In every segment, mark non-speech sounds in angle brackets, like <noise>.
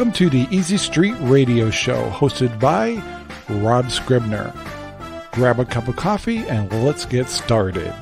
Welcome to the Easy Street Radio Show, hosted by Rob Scribner. Grab a cup of coffee and let's get started.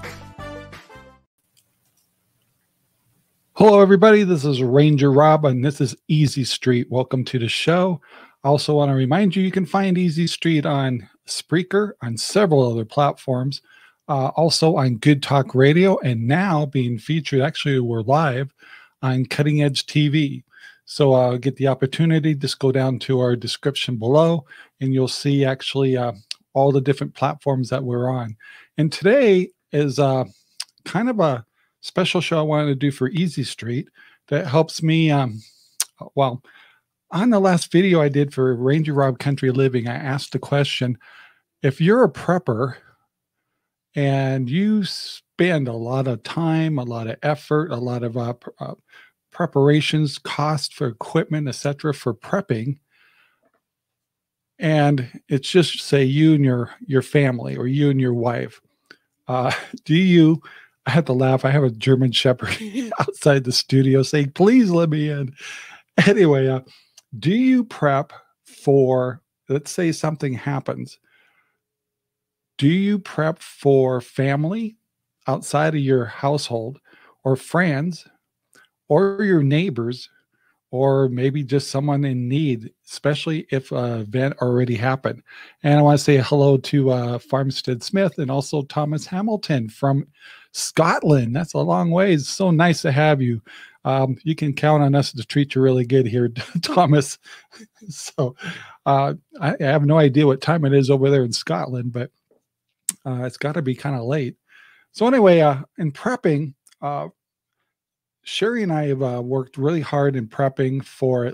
Hello, everybody. This is Ranger Rob, and this is Easy Street. Welcome to the show. I also want to remind you you can find Easy Street on Spreaker, on several other platforms, uh, also on Good Talk Radio, and now being featured. Actually, we're live on Cutting Edge TV. So uh, get the opportunity, just go down to our description below, and you'll see actually uh, all the different platforms that we're on. And today is uh, kind of a special show I wanted to do for Easy Street that helps me. Um, well, on the last video I did for Ranger Rob Country Living, I asked the question if you're a prepper and you spend a lot of time, a lot of effort, a lot of uh, uh, preparations, cost for equipment, etc., for prepping, and it's just say you and your your family or you and your wife, uh, <laughs> do you? I had to laugh. I have a German Shepherd <laughs> outside the studio saying, "Please let me in." <laughs> Anyway, uh, do you prep for? Let's say something happens do you prep for family outside of your household or friends or your neighbors or maybe just someone in need, especially if an event already happened. And I want to say hello to uh, Farmstead Smith and also Thomas Hamilton from Scotland. That's a long ways. So nice to have you. Um, you can count on us to treat you really good here, <laughs> Thomas. so uh, I, I have no idea what time it is over there in Scotland, but uh, it's got to be kind of late. So anyway, uh, in prepping, uh, Sherry and I have uh, worked really hard in prepping for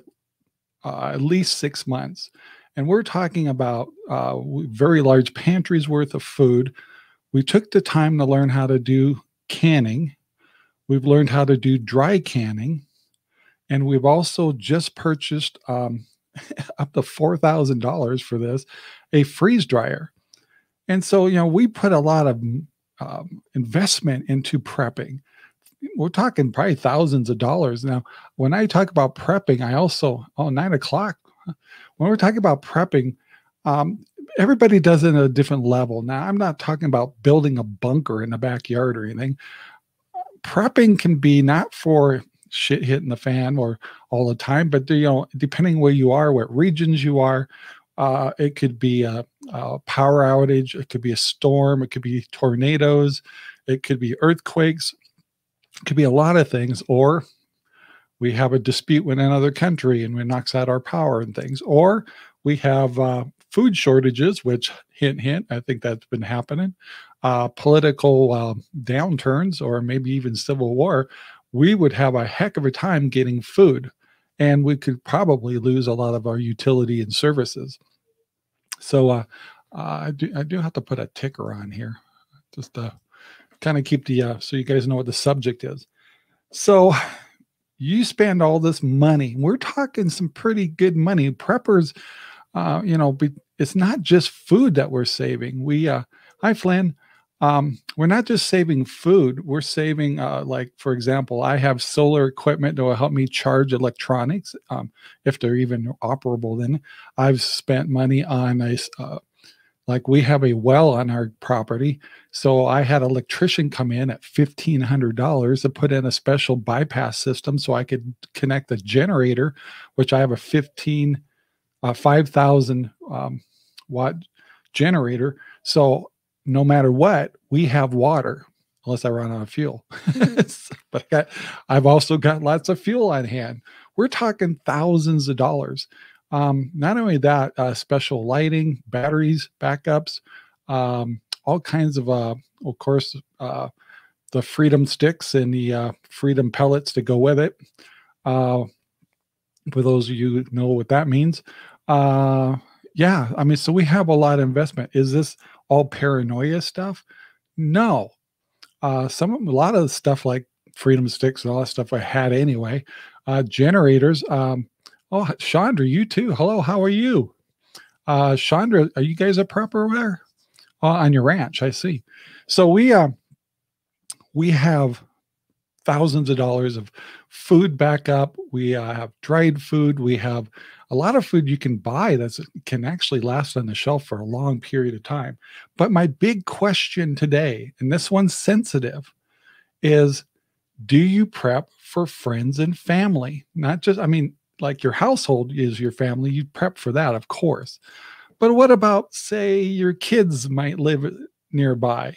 uh, at least six months, and we're talking about uh, very large pantries worth of food. We took the time to learn how to do canning. We've learned how to do dry canning, and we've also just purchased um, <laughs> up to four thousand dollars for this, a freeze dryer. And so, you know, we put a lot of um, investment into prepping. We're talking probably thousands of dollars. Now, when I talk about prepping, I also, oh, nine o'clock, when we're talking about prepping, um, everybody does it at a different level. Now, I'm not talking about building a bunker in the backyard or anything. Prepping can be not for shit hitting the fan or all the time, but you know, depending where you are, what regions you are, uh, it could be a, a, power outage. It could be a storm. It could be tornadoes. It could be earthquakes. Could be a lot of things. Or we have a dispute with another country and it knocks out our power and things. Or we have uh, food shortages, which hint, hint, I think that's been happening. Uh, political uh, downturns or maybe even civil war. We would have a heck of a time getting food and we could probably lose a lot of our utility and services. So uh, uh, I do I do have to put a ticker on here, just to kind of keep the uh, so you guys know what the subject is. So you spend all this money. We're talking some pretty good money. Preppers, uh, you know, it's not just food that we're saving. We, uh, hi Flynn, um, we're not just saving food we're saving uh, like for example i have solar equipment that will help me charge electronics um, if they're even operable then i've spent money on a uh, like we have a well on our property so i had an electrician come in at $1500 to put in a special bypass system so i could connect the generator which i have a 15 uh, 5000 um, watt generator so no matter what, we have water unless I run out of fuel. <laughs> but I I've also got lots of fuel on hand. We're talking thousands of dollars. Um, not only that, uh, special lighting, batteries, backups, um, all kinds of, uh, of course, uh, the freedom sticks and the uh, freedom pellets to go with it. Uh, for those of you know what that means, uh, yeah, I mean, so we have a lot of investment. Is this all paranoia stuff? No. Some a lot of stuff like freedom sticks and all that stuff I had anyway. Generators. Um, oh, Chandra, you too. Hello, how are you? Uh, Chandra, are you guys a prepper there? Uh, on your ranch, I see. So we uh, we have thousands of dollars of food backup. We uh, have dried food. We have a lot of food you can buy that can actually last on the shelf for a long period of time. But my big question today, and this one's sensitive, is do you prep for friends and family? Not just, I mean, like your household is your family, you prep for that, of course. But what about, say, your kids might live nearby,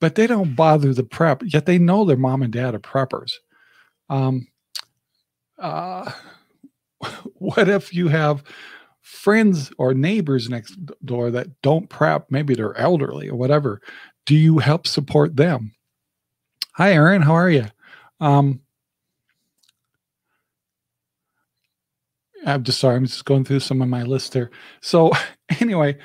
but they don't bother the prep, yet they know their mom and dad are preppers. Um, uh, <laughs> what if you have friends or neighbors next door that don't prep? Maybe they're elderly or whatever. Do you help support them? Hi, Aaron. How are you? Um, I'm just sorry. I'm just going through some of my list there. So, <laughs> anyway,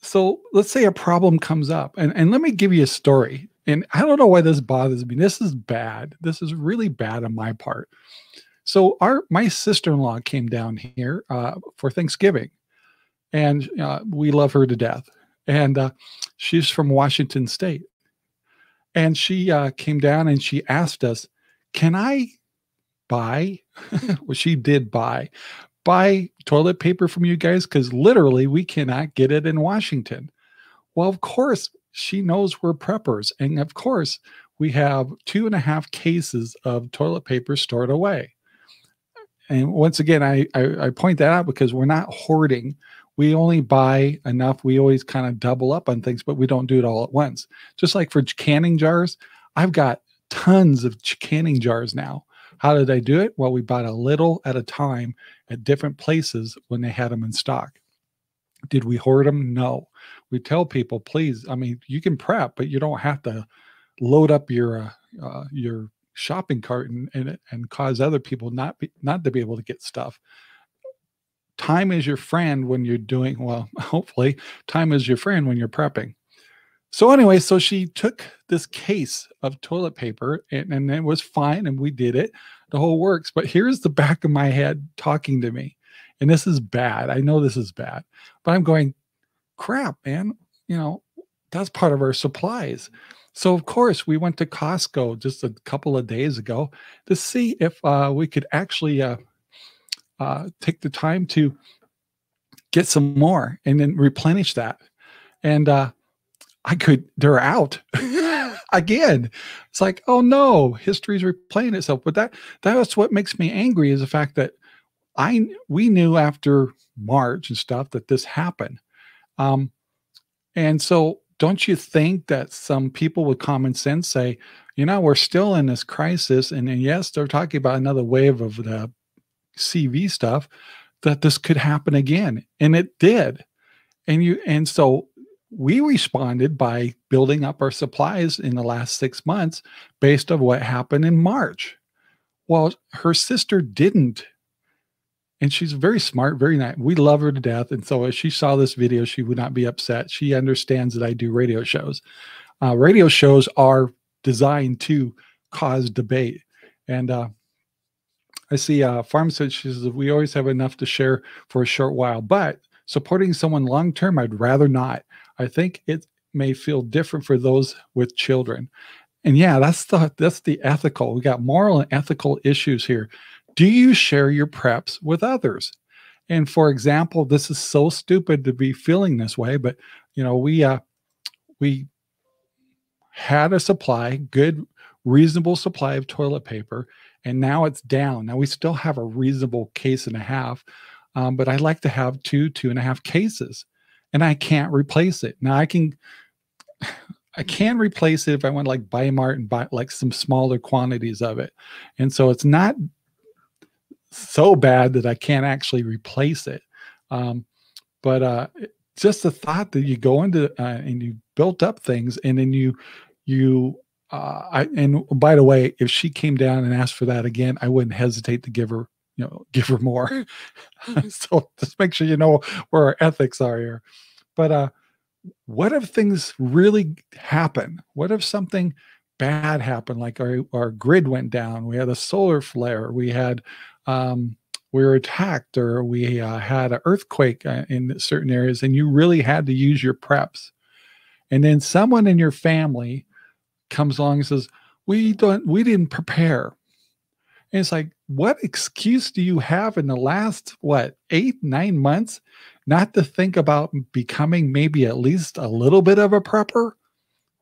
so let's say a problem comes up, and, and let me give you a story. And I don't know why this bothers me. This is bad. This is really bad on my part. So our my sister-in-law came down here uh, for Thanksgiving, and uh, we love her to death. And uh, she's from Washington State, and she uh, came down and she asked us, "Can I buy?" <laughs> well, she did buy buy toilet paper from you guys because literally we cannot get it in Washington. Well, of course, she knows we're preppers, and of course, we have two and a half cases of toilet paper stored away. And once again, I, I, I point that out because we're not hoarding. We only buy enough. We always kind of double up on things, but we don't do it all at once. Just like for canning jars, I've got tons of canning jars now. How did I do it? Well, we bought a little at a time at different places when they had them in stock. Did we hoard them? No. We tell people, please. I mean, you can prep, but you don't have to load up your uh, uh, your shopping cart and, and, and cause other people not be, not to be able to get stuff time is your friend when you're doing well <laughs> hopefully time is your friend when you're prepping so anyway so she took this case of toilet paper and, and it was fine and we did it. The whole works but here's the back of my head talking to me and this is bad. I know this is bad but i'm going crap man you know that's part of our supplies. So of course we went to Costco just a couple of days ago to see if uh, we could actually uh, uh, take the time to get some more and then replenish that. And uh, I could, they're out <laughs> again. It's like, oh no, history's replaying itself. But that that's what makes me angry is the fact that I we knew after March and stuff that this happened. Um, and so don't you think that some people with common sense say, you know, we're still in this crisis, and, and yes, they're talking about another wave of the CV stuff, that this could happen again, and it did, and you, and so we responded by building up our supplies in the last six months based on what happened in March. Well, her sister didn't and she's very smart, very nice. We love her to death. And so, if she saw this video, she would not be upset. She understands that I do radio shows. Uh, radio shows are designed to cause debate. And uh, I see uh, said she says we always have enough to share for a short while, but supporting someone long term, I'd rather not. I think it may feel different for those with children. And yeah, that's the that's the ethical. We got moral and ethical issues here do you share your preps with others? And for example, this is so stupid to be feeling this way, but you know, we uh we had a supply, good, reasonable supply of toilet paper, and now it's down. Now we still have a reasonable case and a half, um, but I like to have two, two and a half cases, and I can't replace it. Now I can, <sighs> I can replace it if I want to like buy Mart and buy like some smaller quantities of it, and so it's not so bad that I can't actually replace it. Um, but uh, just the thought that you go into uh, and you built up things and then you you uh, I and by the way, if she came down and asked for that again, I wouldn't hesitate to give her you know give her more. <laughs> so just make sure you know where our ethics are here. But uh, what if things really happen? What if something bad happened, like our our grid went down? We had a solar flare. We had um, we were attacked or we uh, had an earthquake uh, in certain areas and you really had to use your preps. And then someone in your family comes along and says, we don't we didn't prepare. And it's like, what excuse do you have in the last what eight, nine months not to think about becoming maybe at least a little bit of a prepper?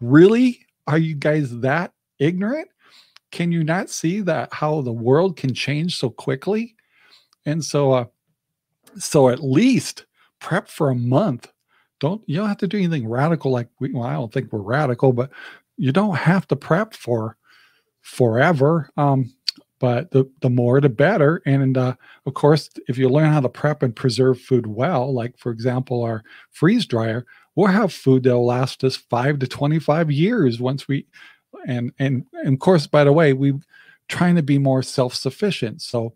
Really? Are you guys that ignorant? Can you not see that how the world can change so quickly? And so uh so at least prep for a month. Don't you don't have to do anything radical like we well, I don't think we're radical, but you don't have to prep for forever. Um, but the the more the better. And uh, of course, if you learn how to prep and preserve food well, like for example, our freeze dryer, we'll have food that'll last us five to twenty five years once we. And and and of course, by the way, we trying to be more self sufficient. So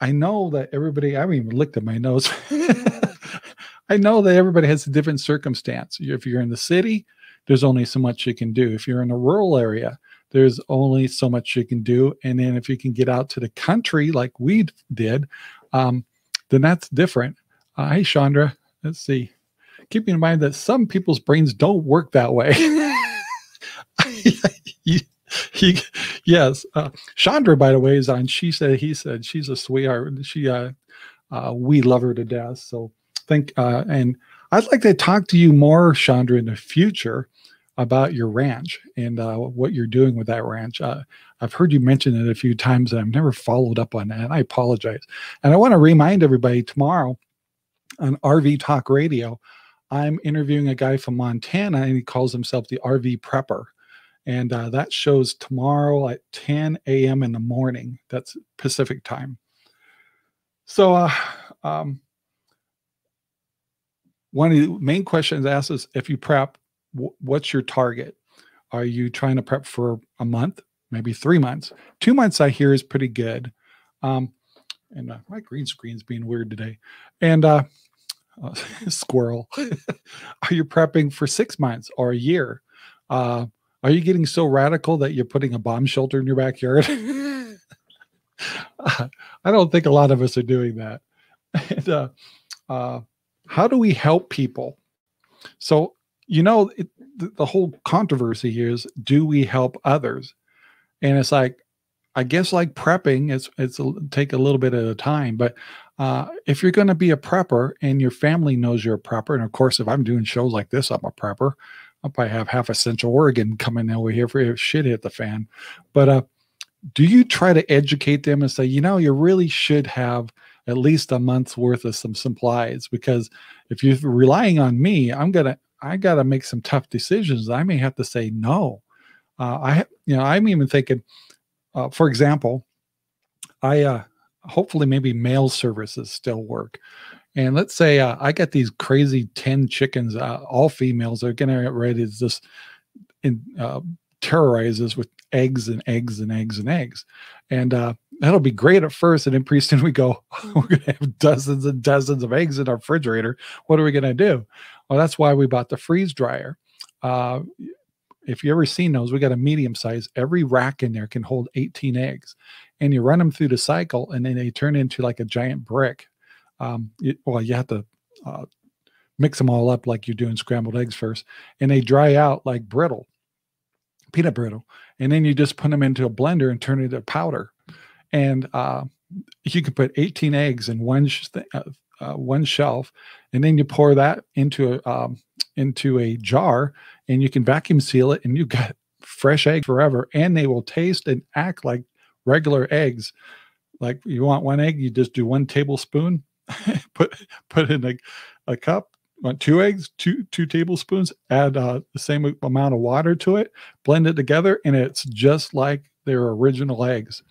I know that everybody. I haven't even looked at my nose <laughs> i know that everybody has a different circumstance. If you're in the city, there's only so much you can do. If you're in a rural area, there's only so much you can do. And then if you can get out to the country like we did, um, then that's different. Uh, hey, Chandra, let's see. Keeping in mind that some people's brains don't work that way. <laughs> <laughs> yes, uh, Chandra, by the way, is on. She said, he said, she's a sweetheart. She, uh, uh, we love her to death. So think, uh, and I'd like to talk to you more, Chandra, in the future about your ranch and uh, what you're doing with that ranch. Uh, I've heard you mention it a few times, and I've never followed up on that. And I apologize. And I want to remind everybody tomorrow on RV Talk Radio, I'm interviewing a guy from Montana, and he calls himself the RV Prepper. And uh, that shows tomorrow at 10 a.m. in the morning. That's Pacific time. So, uh, um, one of the main questions asked is if you prep, what's your target? Are you trying to prep for a month, maybe three months? Two months, I hear, is pretty good. Um, and uh, my green screen's being weird today. And uh, uh, <laughs> squirrel, <laughs> are you prepping for six months or a year? Uh, are you getting so radical that you're putting a bomb shelter in your backyard? <laughs> I don't think a lot of us are doing that. And, uh, uh, how do we help people? So you know, it, the, the whole controversy here is do we help others? And it's like, I guess like prepping, it's it's a, take a little bit at a time. But uh, if you're going to be a prepper and your family knows you're a prepper, and of course, if I'm doing shows like this, I'm a prepper. I'll probably have half of Central Oregon coming over here for if shit hit the fan. But uh, do you try to educate them and say, you know, you really should have at least a month's worth of some supplies because if you're relying on me, I'm gonna I got to make some tough decisions. I may have to say no. Uh, I, you know, I'm even thinking, uh, for example, I uh, hopefully maybe mail services still work. And let's say uh, I got these crazy 10 chickens, uh, all females, they're going to ready to just in, uh, terrorize us with eggs and eggs and eggs and eggs. And uh, that'll be great at first. And then pretty soon we go, <laughs> we're going to have dozens and dozens of eggs in our refrigerator. What are we going to do? Well, that's why we bought the freeze dryer. Uh, if you ever seen those, we got a medium size. Every rack in there can hold 18 eggs, and you run them through the cycle, and then they turn into like a giant brick. Um, it, well, you have to uh, mix them all up like you're doing scrambled eggs first, and they dry out like brittle, peanut brittle, and then you just put them into a blender and turn it to powder. And uh, you can put 18 eggs in one sh- uh, uh, one shelf, and then you pour that into a um, into a jar, and you can vacuum seal it, and you got fresh egg forever, and they will taste and act like regular eggs. Like you want one egg, you just do one tablespoon, <laughs> put put in a, a cup, want two eggs, two two tablespoons, add uh, the same amount of water to it, blend it together, and it's just like their original eggs,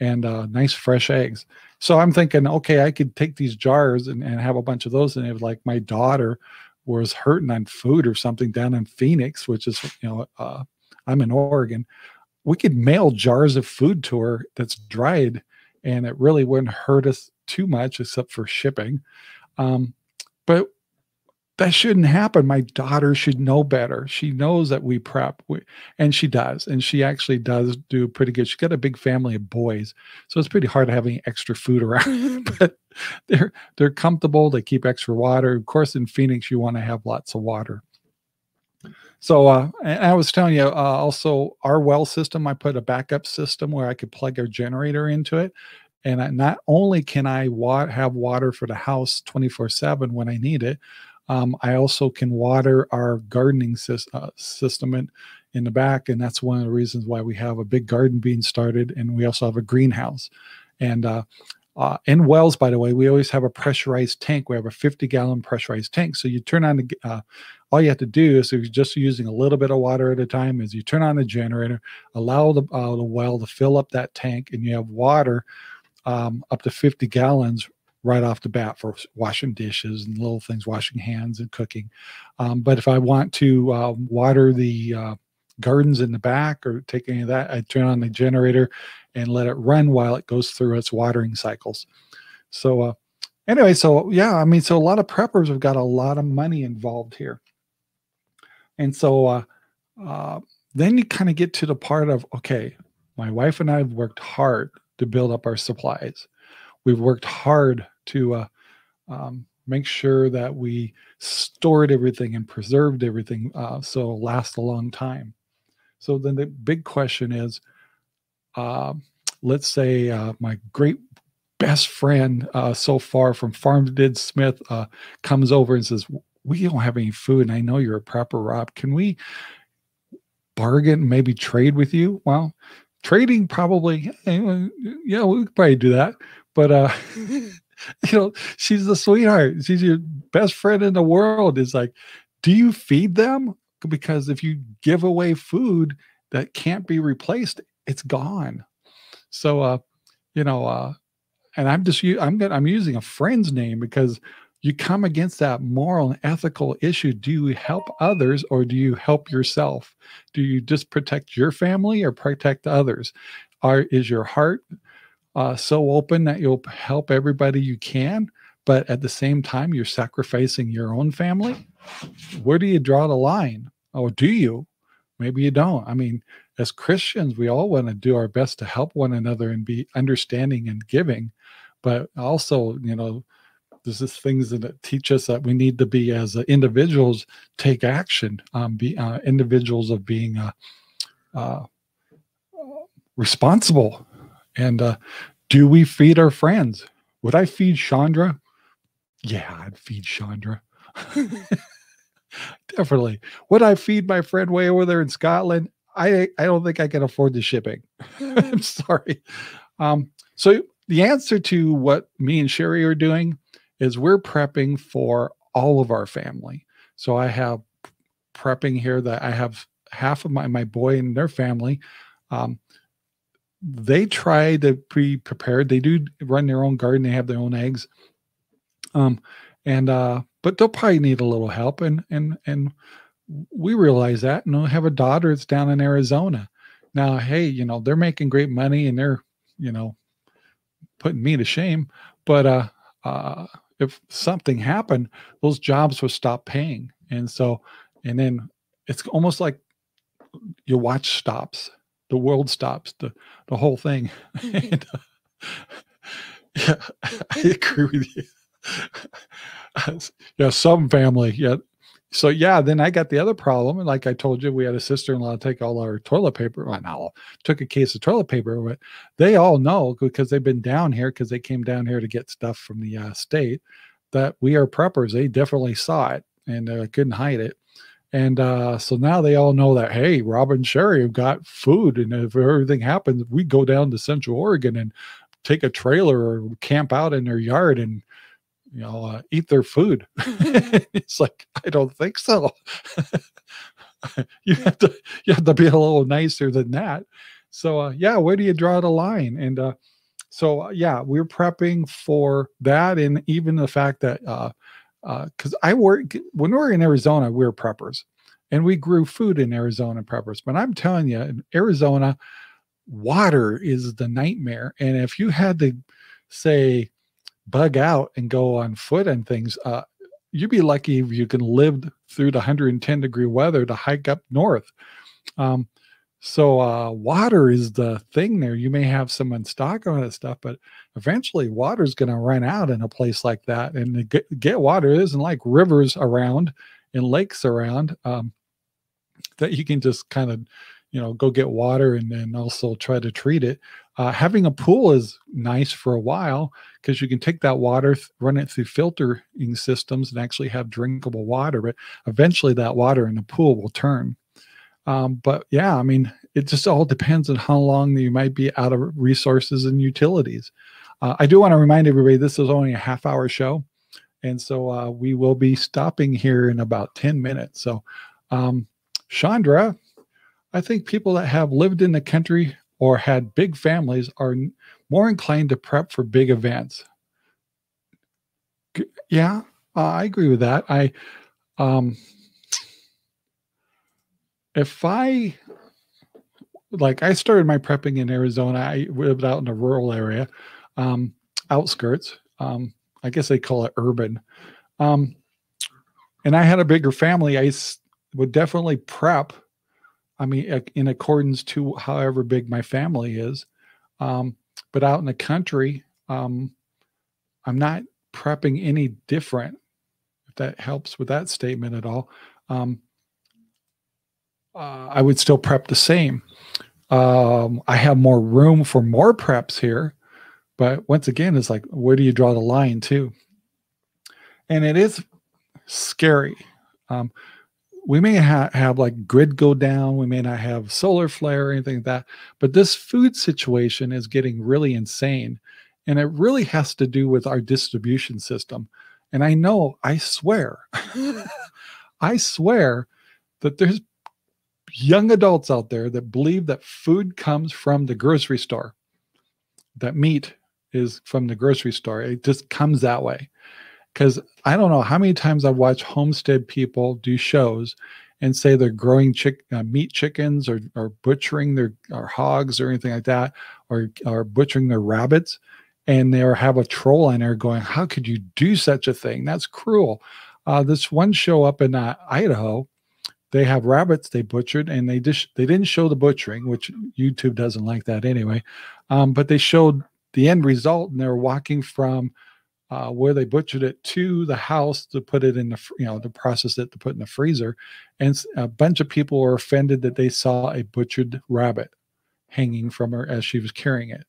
and uh, nice fresh eggs. So I'm thinking, okay, I could take these jars and, and have a bunch of those. And if like my daughter was hurting on food or something down in Phoenix, which is, you know, uh, I'm in Oregon, we could mail jars of food to her that's dried and it really wouldn't hurt us too much except for shipping. Um, but that shouldn't happen. My daughter should know better. She knows that we prep, we, and she does, and she actually does do pretty good. She's got a big family of boys, so it's pretty hard to have any extra food around. <laughs> but they're they're comfortable. They keep extra water. Of course, in Phoenix, you want to have lots of water. So uh, and I was telling you uh, also our well system. I put a backup system where I could plug our generator into it, and I, not only can I wa- have water for the house twenty four seven when I need it, um, I also can water our gardening uh, system in, in the back, and that's one of the reasons why we have a big garden being started, and we also have a greenhouse. And uh, uh, in wells, by the way, we always have a pressurized tank. We have a 50 gallon pressurized tank. So you turn on the, uh, all you have to do is if you're just using a little bit of water at a time, is you turn on the generator, allow the, uh, the well to fill up that tank, and you have water um, up to 50 gallons right off the bat for washing dishes and little things, washing hands and cooking. Um, but if I want to uh, water the uh, gardens in the back or take any of that, I turn on the generator and let it run while it goes through its watering cycles. So, uh, anyway, so yeah, I mean, so a lot of preppers have got a lot of money involved here. And so uh, uh, then you kind of get to the part of, okay, my wife and I have worked hard to build up our supplies. We've worked hard to uh, um, make sure that we stored everything and preserved everything uh, so it'll last a long time. So then the big question is, uh, let's say uh, my great best friend uh, so far from Farmstead Smith uh, comes over and says, "We don't have any food, and I know you're a prepper, Rob. Can we bargain, maybe trade with you?" Well, trading probably, eh, yeah, we could probably do that, but uh, <laughs> <laughs> you know, she's the sweetheart. She's your best friend in the world. Is like, do you feed them? Because if you give away food that can't be replaced, it's gone. So, uh, you know, uh, and I'm just I'm gonna, I'm using a friend's name because you come against that moral and ethical issue. Do you help others or do you help yourself? Do you just protect your family or protect others? Are is your heart uh, so open that you'll help everybody you can, but at the same time you're sacrificing your own family? Where do you draw the line? Or do you? Maybe you don't. I mean, as Christians, we all want to do our best to help one another and be understanding and giving. But also, you know, there's this things that teach us that we need to be as individuals take action, um, be uh, individuals of being uh, uh, responsible. And uh, do we feed our friends? Would I feed Chandra? Yeah, I'd feed Chandra. <laughs> <laughs> Definitely. Would I feed my friend way over there in Scotland? I I don't think I can afford the shipping. <laughs> I'm sorry. Um, so the answer to what me and Sherry are doing is we're prepping for all of our family. So I have prepping here that I have half of my my boy and their family. Um, they try to be prepared. They do run their own garden. They have their own eggs. Um, and uh, but they'll probably need a little help. And and and we realize that. And I have a daughter that's down in Arizona. Now, hey, you know, they're making great money and they're, you know, putting me to shame. But uh uh if something happened, those jobs would stop paying. And so, and then it's almost like your watch stops, the world stops, the the whole thing. <laughs> and, uh, yeah, <laughs> I agree with you. <laughs> yeah, some family, yeah. So yeah, then I got the other problem. And like I told you, we had a sister-in-law take all our toilet paper. Well, not took a case of toilet paper, but they all know because they've been down here because they came down here to get stuff from the uh, state that we are preppers. They definitely saw it and uh, couldn't hide it. And uh, so now they all know that, hey, Rob and Sherry have got food. And if everything happens, we go down to Central Oregon and take a trailer or camp out in their yard and you know, uh, eat their food. <laughs> <laughs> it's like, I don't think so. <laughs> you have to, you have to be a little nicer than that. So, uh, yeah, where do you draw the line? And uh, so, uh, yeah, we're prepping for that, and even the fact that, uh, because uh, I work when we we're in Arizona, we we're preppers, and we grew food in Arizona preppers. But I'm telling you, in Arizona, water is the nightmare, and if you had to say bug out and go on foot and things, uh, you'd be lucky if you can live through the 110 degree weather to hike up north. Um, so uh, water is the thing there. You may have some in stock on that stuff, but eventually water is going to run out in a place like that. And get, get water isn't like rivers around and lakes around. Um, that you can just kind of you know go get water and then also try to treat it uh, having a pool is nice for a while because you can take that water run it through filtering systems and actually have drinkable water but eventually that water in the pool will turn um, but yeah i mean it just all depends on how long you might be out of resources and utilities uh, i do want to remind everybody this is only a half hour show and so uh, we will be stopping here in about 10 minutes so um, chandra I think people that have lived in the country or had big families are more inclined to prep for big events. Yeah, uh, I agree with that. I, um, if I, like, I started my prepping in Arizona. I lived out in a rural area, um, outskirts. Um, I guess they call it urban. Um, and I had a bigger family. I would definitely prep I mean, in accordance to however big my family is. Um, but out in the country, um, I'm not prepping any different. If that helps with that statement at all, um, uh, I would still prep the same. Um, I have more room for more preps here, but once again, it's like, where do you draw the line too? And it is scary. Um, we may ha- have like grid go down we may not have solar flare or anything like that but this food situation is getting really insane and it really has to do with our distribution system and i know i swear <laughs> i swear that there's young adults out there that believe that food comes from the grocery store that meat is from the grocery store it just comes that way because I don't know how many times I've watched homestead people do shows and say they're growing chick uh, meat chickens or, or butchering their or hogs or anything like that, or or butchering their rabbits, and they have a troll on there going, "How could you do such a thing? That's cruel." Uh, this one show up in uh, Idaho, they have rabbits they butchered, and they just they didn't show the butchering, which YouTube doesn't like that anyway, um, but they showed the end result, and they were walking from uh, where they butchered it to the house to put it in the you know to process it to put in the freezer and a bunch of people were offended that they saw a butchered rabbit hanging from her as she was carrying it.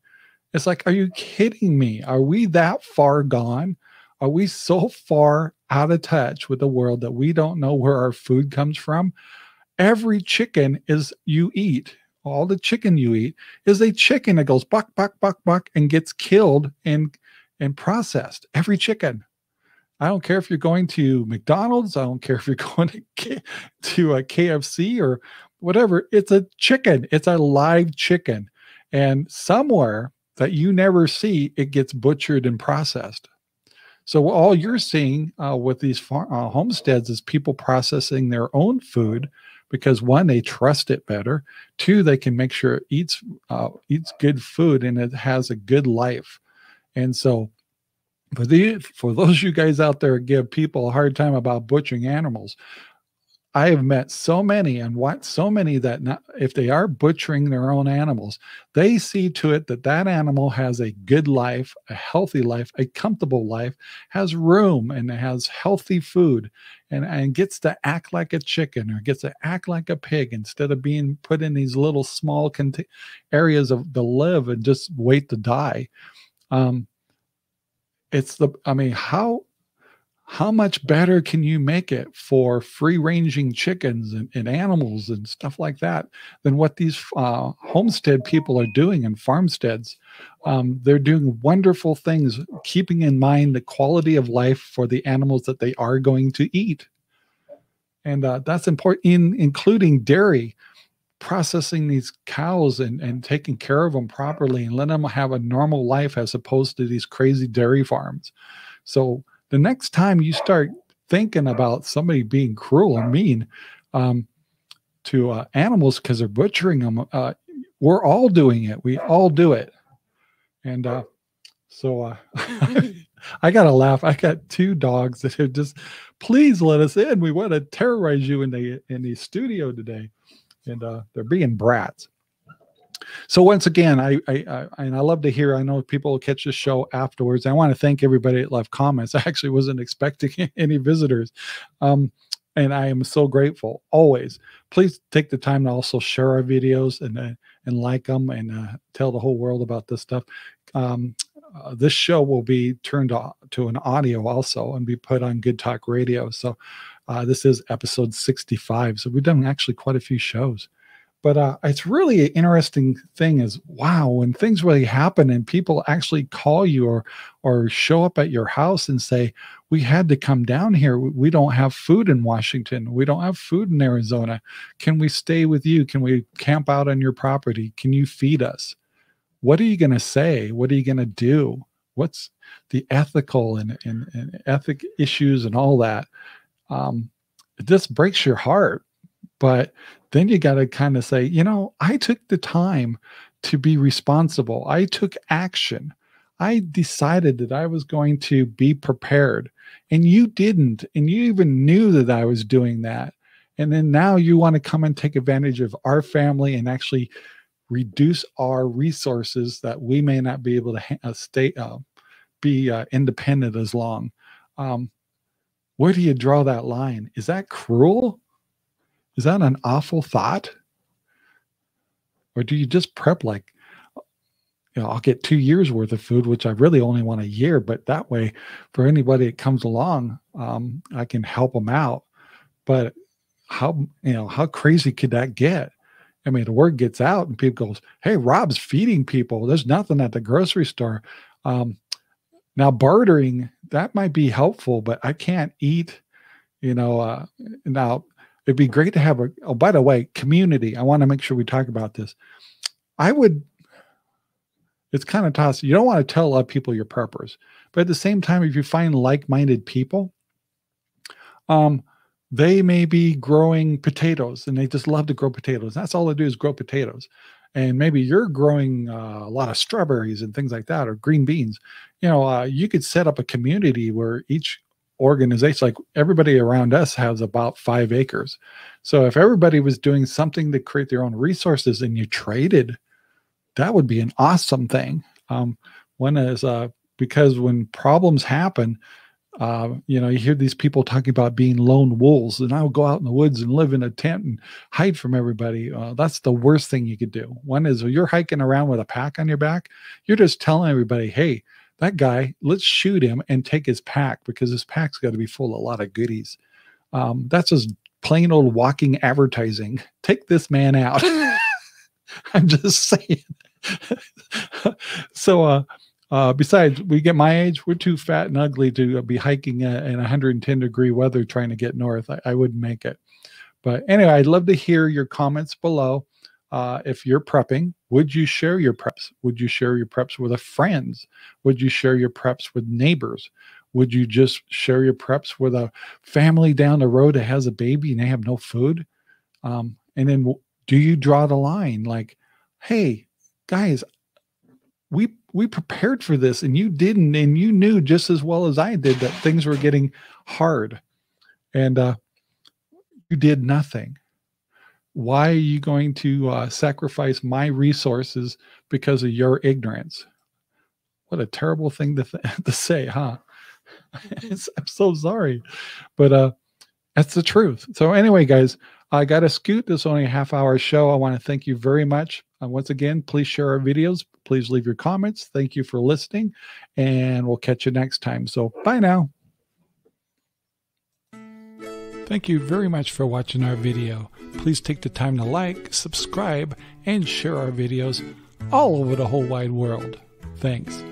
It's like are you kidding me? Are we that far gone are we so far out of touch with the world that we don't know where our food comes from every chicken is you eat all the chicken you eat is a chicken that goes buck buck buck buck and gets killed and and processed. Every chicken. I don't care if you're going to McDonald's. I don't care if you're <laughs> going to K- to a KFC or whatever. It's a chicken. It's a live chicken, and somewhere that you never see, it gets butchered and processed. So all you're seeing uh, with these uh, homesteads is people processing their own food because one, they trust it better. Two, they can make sure it eats uh, eats good food and it has a good life. And so for the for those of <laughs> you guys out there give people a hard time about butchering animals, I have met so many and watched so many that not, if they are butchering their own animals, they see to it that that animal has a good life, a healthy life, a comfortable life, has room and has healthy food and, and gets to act like a chicken or gets to act like a pig instead of being put in these little small areas of the live and just wait to die. Um, it's the i mean how how much better can you make it for free ranging chickens and, and, animals and stuff like that than what these uh, homestead people are doing in farmsteads? Um, they're doing wonderful things, keeping in mind the quality of life for the animals that they are going to eat. And uh, that's important, in, including dairy processing these cows and, and taking care of them properly and letting them have a normal life as opposed to these crazy dairy farms. So the next time you start thinking about somebody being cruel and mean um, to uh, animals because they're butchering them, uh, we're all doing it. We all do it. And uh, so uh, <laughs> I got to laugh. I got two dogs that have just, please let us in. We want to terrorize you in the in the studio today and uh, they're being brats. So once again, I, I, I, and I love to hear. I know people will catch the show afterwards. I want to thank everybody that left comments. <laughs> I actually wasn't expecting <laughs> any visitors. Um, and I am so grateful always. Please take the time to also share our videos and uh, and like them and uh, tell the whole world about this stuff. Um, uh, this show will be turned to, to an audio also and be put on Good Talk Radio. So uh, this is episode 65. So we've done actually quite a few shows but uh, it's really an interesting thing is wow when things really happen and people actually call you or or show up at your house and say we had to come down here. We don't have food in washington. We don't have food in arizona. Can we stay with you? Can we camp out on your property? Can you feed us? What are you going to say? What are you going to do? What's the ethical and, and, and ethic issues and all that? Um, this breaks your heart but then you got to kind of say, you know, I took the time to be responsible. I took action. I decided that I was going to be prepared. And you didn't. And you even knew that I was doing that. And then now you want to come and take advantage of our family and actually reduce our resources that we may not be able to uh, stay, uh, be uh, independent as long. Um, where do you draw that line? Is that cruel? Is that an awful thought? Or do you just prep like, you know, I'll get two years worth of food, which I really only want a year, but that way for anybody that comes along, um, I can help them out. But how, you know, how crazy could that get? I mean, the word gets out and people goes, Hey, Rob's feeding people. There's nothing at the grocery store. Um, now bartering, that might be helpful, but I can't eat, you know, uh, now it'd be great to have a oh by the way community. I want to make sure we talk about this. I would it's kind of tough you don't want to tell a lot of people you're preppers but at the same time if you find like-minded people um they may be growing potatoes and they just love to grow potatoes. That's all they do is grow potatoes. And maybe you're growing uh, a lot of strawberries and things like that or green beans. You know uh, you could set up a community where each organization like everybody around us has about five acres. So if everybody was doing something to create their own resources and you traded that would be an awesome thing. Um, one is uh, because when problems happen uh, you know you hear these people talking about being lone wolves and i'll go out in the woods and live in a tent and hide from everybody. Uh, that's the worst thing you could do. One is you're hiking around with a pack on your back you're just telling everybody hey that guy, let's shoot him and take his pack because his pack's got to be full of a lot of goodies. Um, that's just plain old walking advertising. <laughs> Take this man out. <laughs> <laughs> I'm just saying. so, uh, uh, besides, we get my age, we're too fat and ugly to be hiking uh, in 110 degree weather trying to get north. I, I wouldn't make it. But anyway, I'd love to hear your comments below. Uh, if you're prepping, would you share your preps? Would you share your preps with a friends? Would you share your preps with neighbors? Would you just share your preps with a family down the road that has a baby and they have no food? Um, and then do you draw the line like, hey, guys, we we prepared for this and you didn't, and you knew just as well as I did that things were getting hard, and uh, you did nothing why are you going to uh, sacrifice my resources because of your ignorance? What a terrible thing to, th- <laughs> to say, huh? <laughs> I'm so sorry, but uh, that's the truth. So anyway, guys, I got to scoot. This is only a half hour show. I want to thank you very much. Uh, once again, please share our videos. Please leave your comments. Thank you for listening, and we'll catch you next time. So bye now. Thank you very much for watching our video. Please take the time to like, subscribe, and share our videos all over the whole wide world. Thanks.